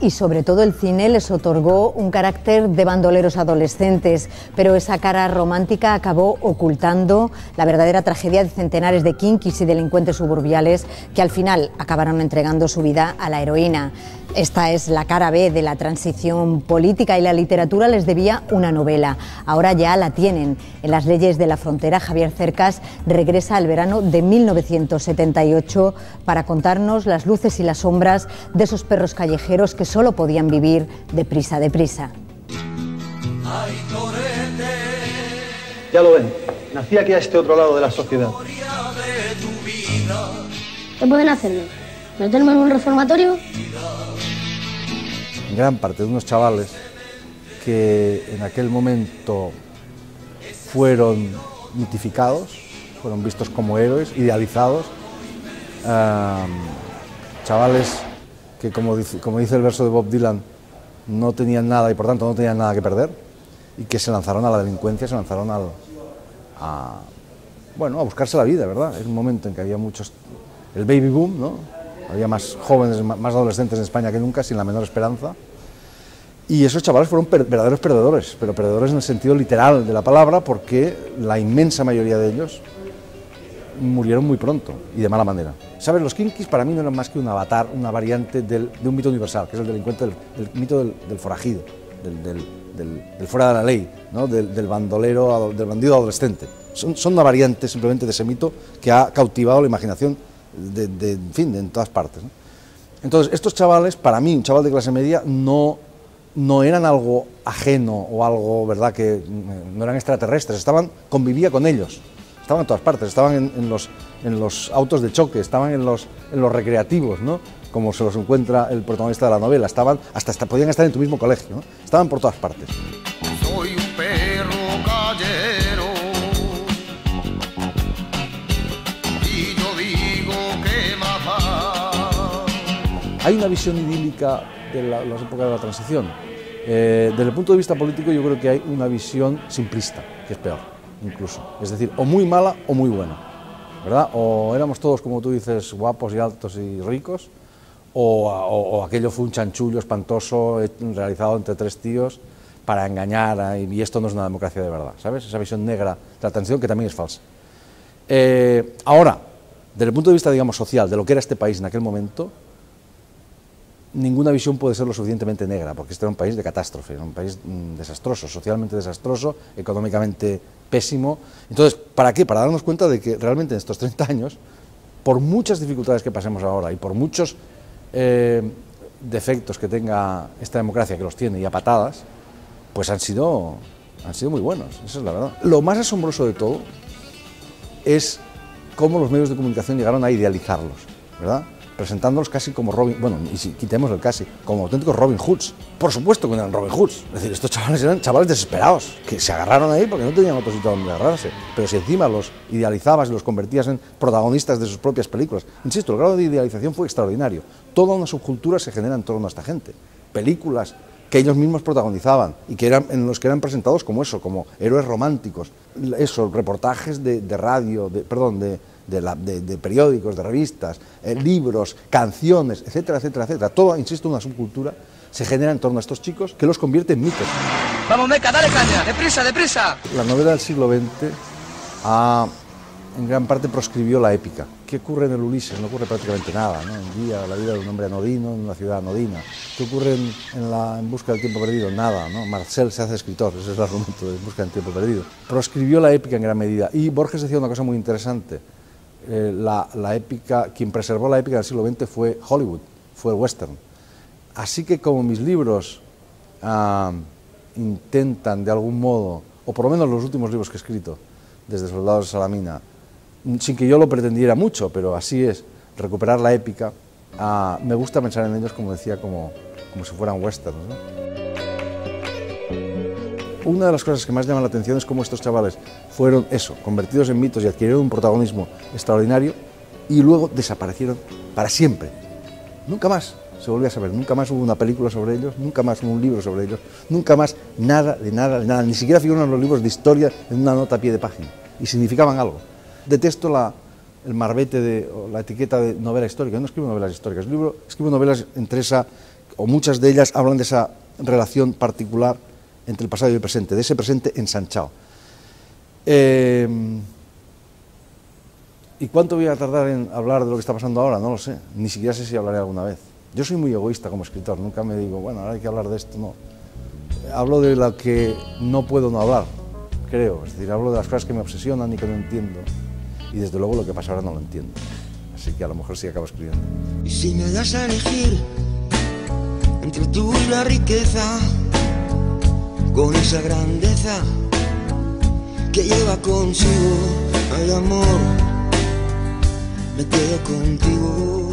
y sobre todo el cine les otorgó un carácter de bandoleros adolescentes, pero esa cara romántica acabó ocultando la verdadera tragedia de centenares de kinkis y delincuentes suburbiales que al final acabaron entregando su vida a la heroína. Esta es la cara B de la transición política y la literatura les debía una novela. Ahora ya la tienen. En las leyes de la frontera, Javier Cercas regresa al verano de 1978 para contarnos las luces y las sombras de esos perros callejeros que solo podían vivir deprisa, deprisa. Ya lo ven, nací aquí a este otro lado de la sociedad. ¿Qué pueden hacerlo? ¿Meterme en un reformatorio? Gran parte de unos chavales que en aquel momento fueron mitificados, fueron vistos como héroes, idealizados, chavales que como dice, como dice el verso de Bob Dylan, no tenían nada y por tanto no tenían nada que perder y que se lanzaron a la delincuencia, se lanzaron al, a, bueno, a buscarse la vida, ¿verdad? Es un momento en que había muchos, el baby boom, ¿no? Había más jóvenes, más adolescentes en España que nunca, sin la menor esperanza. Y esos chavales fueron verdaderos perdedores, pero perdedores en el sentido literal de la palabra, porque la inmensa mayoría de ellos murieron muy pronto y de mala manera. ¿Sabes? Los kinkis para mí no eran más que un avatar, una variante de un mito universal, que es el delincuente, del, mito del, forajido, del, fuera de la ley, del, bandolero, del bandido adolescente. Son, son, una variante simplemente de ese mito que ha cautivado la imaginación de, en fin, en todas partes. Entonces, estos chavales, para mí, un chaval de clase media, no no eran algo ajeno o algo, ¿verdad?, que no eran extraterrestres, estaban, convivía con ellos, estaban en todas partes, estaban en, los, en los autos de choque, estaban en los, en los recreativos, ¿no?, como se los encuentra el protagonista de la novela, estaban, hasta, hasta podían estar en tu mismo colegio, ¿no? estaban por todas partes. Hay una visión idílica de la, las épocas de la transición. Eh, desde el punto de vista político yo creo que hay una visión simplista, que es peor, incluso. Es decir, o muy mala o muy buena, ¿verdad? O éramos todos, como tú dices, guapos y altos y ricos, o, aquello fue un chanchullo espantoso realizado entre tres tíos para engañar, y esto no es una democracia de verdad, ¿sabes? Esa visión negra de la transición que también es falsa. Eh, ahora, desde el punto de vista, digamos, social, de lo que era este país en aquel momento, ninguna visión puede ser lo suficientemente negra, porque este era un país de catástrofe, un país mm, desastroso, socialmente desastroso, económicamente pésimo. Entonces, ¿para qué? Para darnos cuenta de que realmente en estos 30 años, por muchas dificultades que pasemos ahora y por muchos eh, defectos que tenga esta democracia, que los tiene y a patadas, pues han sido, han sido muy buenos, esa es la verdad. Lo más asombroso de todo es cómo los medios de comunicación llegaron a idealizarlos, ¿verdad? Presentándolos casi como Robin, bueno, y si quitemos el casi, como auténticos Robin Hoods. Por supuesto que no eran Robin Hoods, es decir, estos chavales eran chavales desesperados, que se agarraron ahí porque no tenían otro sitio donde agarrarse. Pero si encima los idealizabas y los convertías en protagonistas de sus propias películas, insisto, el grado de idealización fue extraordinario. Toda una subcultura se genera en torno a esta gente. Películas, que ellos mismos protagonizaban y que eran en los que eran presentados como eso, como héroes románticos, eso, reportajes de, radio, de, perdón, de, de, periódicos, de revistas, eh, libros, canciones, etcétera, etcétera, etcétera. Todo, insisto, una subcultura se genera en torno a estos chicos que los convierte en mitos. Vamos, Meca, dale caña, deprisa, deprisa. La novela del siglo XX ha en gran parte proscribió la épica. ¿Qué ocurre en el Ulises? No ocurre prácticamente nada. ¿no? Un día, la vida de un hombre anodino en una ciudad anodina. ¿Qué ocurre en, la, en Busca del Tiempo Perdido? Nada. ¿no? Marcel se hace escritor, ese es el argumento de Busca del Tiempo Perdido. Proscribió la épica en gran medida. Y Borges decía una cosa muy interesante. Eh, la, épica, quien preservó la épica del siglo XX fue Hollywood, fue el western. Así que como mis libros ah, intentan de algún modo, o por lo menos los últimos libros que he escrito, desde Soldados de Salamina, sin que yo lo pretendiera mucho, pero así es, recuperar la épica, ah, me gusta pensar en ellos, como decía, como, como si fueran westerns. Una de las cosas que más llama la atención es cómo estos chavales fueron eso, convertidos en mitos y adquirieron un protagonismo extraordinario y luego desaparecieron para siempre. Nunca más se volvió a saber, nunca más hubo una película sobre ellos, nunca más hubo un libro sobre ellos, nunca más nada, de nada, de nada, ni siquiera figuran los libros de historia en una nota a pie de página y significaban algo. Detesto la, el marbete de, o la etiqueta de novela histórica. Yo no escribo novelas históricas, escribo, escribo novelas entre esa o muchas de ellas hablan de esa relación particular entre el pasado y el presente, de ese presente ensanchado. Eh, ¿Y cuánto voy a tardar en hablar de lo que está pasando ahora? No lo sé, ni siquiera sé si hablaré alguna vez. Yo soy muy egoísta como escritor, nunca me digo, bueno, ahora hay que hablar de esto, no. Hablo de lo que no puedo no hablar, creo, es decir, hablo de las cosas que me obsesionan y que no entiendo, y desde luego lo que pasa ahora no lo entiendo. Así que a lo mejor sí acabo escribiendo. Y si me das a elegir entre tú y la riqueza, con esa grandeza que lleva consigo al amor, me quedo contigo.